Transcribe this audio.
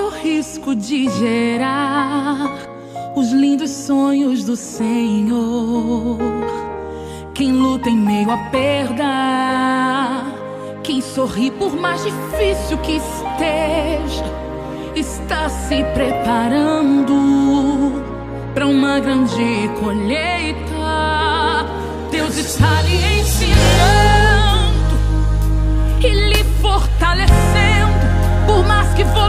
O risco de gerar os lindos sonhos do Senhor. Quem luta em meio à perda, quem sorri por mais difícil que esteja, está se preparando para uma grande colheita. Deus está lhe ensinando e lhe fortalecendo, por mais que você